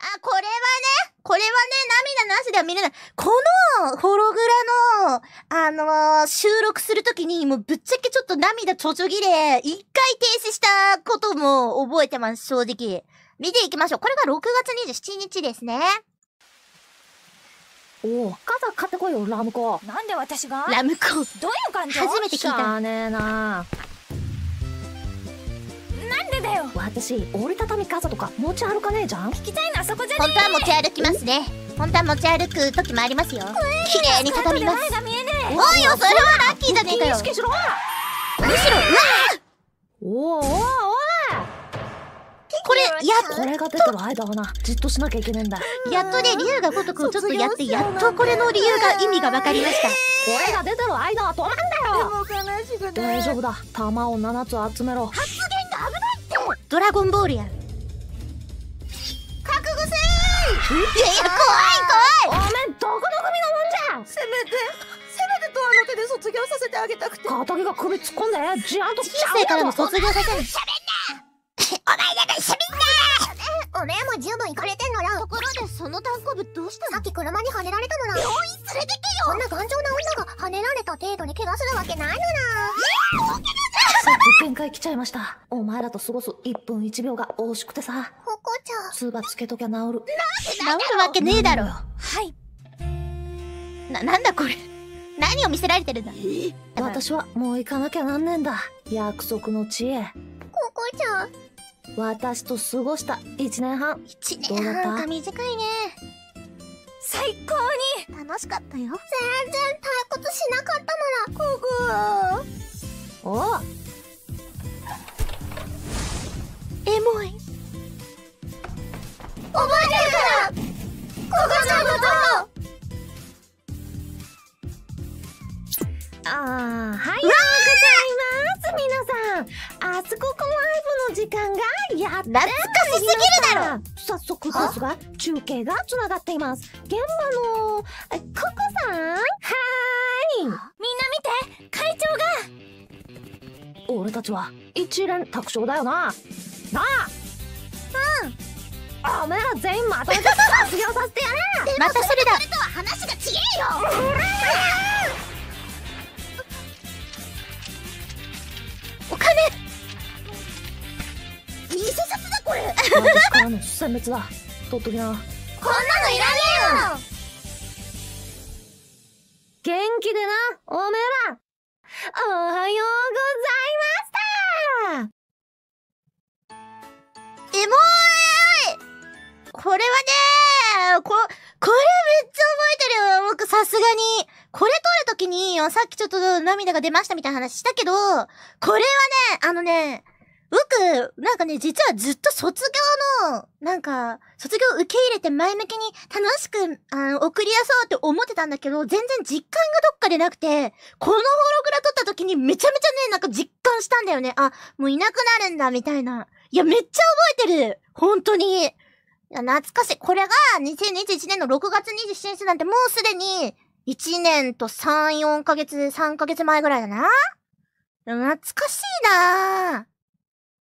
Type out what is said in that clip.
あ、これはね、これはね、涙なしでは見れない。この、ホログラの、あのー収録するときに、もうぶっちゃけちょっと涙ちょちょぎれ、一回停止したことも覚えてます、正直。見ていきましょう。これが6月27日ですね。おお、傘買ってこいよ、ラムコ。なんで私が？ラムコ。どういう感情？初めて聞い。したゃーねえななんでだよ私、折りたたみ傘とか持ち歩かねえじゃん？聞きたいのはそこじゃね本当は持ち歩きますね。本当は持ち歩く時もありますよ。綺麗に畳みます。おいよ、それはラッキーじゃねえかよ。むしろ、うわおおおいこれ、やっこれが出てる間はな、じっとしなきゃいけねえんだ。やっとね、竜が如くをちょっとやって、やっとこれの理由が、意味が分かりました。これが出てる間は止まんだよもう悲しく大丈夫だ。弾を7つ集めろ。ドラゴンボールや。覚悟せーい！やいや、怖い！おめえ、どこの組のもんじせめてせめてドアの手で卒業させてあげたくて。が首突っ込んで、ジャーンと人生からの卒業させる。お前らがしゃべんなおめえも十分行かれてんのよ。ところで、その単行部どうしたさっき車にはねられたのな。病院連れてけよ！こんな頑丈な女がはねられた程度に怪我するわけないのな界来ちゃいました。お前らと過ごす1分1秒が惜しくてさ。ここちゃんツーバつけときゃ治る。治るわけねえだろ。はいな、なんだこれ。何を見せられてるんだ私はもう行かなきゃなんねえんだ。約束の地へ。ここちゃん私と過ごした1年半。一どうだった？年半か短いね。最高に楽しかったよ。全然退屈エモい。覚えてるからここちゃんのこと。あー、はい、おはようございます、皆さん。あそこコライブの時間がやって懐かしすぎるだろ。早速ですが、中継がつながっています。現場の、えココさん？はーい。みんな見て。会長が。俺たちは一連卓勝だよな。なあうん。おめえら全員まとめて卒業させてやれまたそれだ。とは話がちげえよお金偽札だこれ私からの？殲滅だ。取っときな。こんなのいらねえよ元気でな、おめえら。これはねこ、これめっちゃ覚えてるよ僕さすがに。これ撮るときに、さっきちょっと涙が出ましたみたいな話したけど、これはね、あのね、僕、なんかね、実はずっと卒業の、なんか、卒業受け入れて前向きに楽しく、あの、送り出そうって思ってたんだけど、全然実感がどっかでなくて、このホログラ撮った時にめちゃめちゃね、なんか実感したんだよね。あ、もういなくなるんだ、みたいな。いや、めっちゃ覚えてる本当に。や、懐かしい。これが2021年の6月27日なんてもうすでに1年と3、4ヶ月、3ヶ月前ぐらいだな。懐かしいなぁ。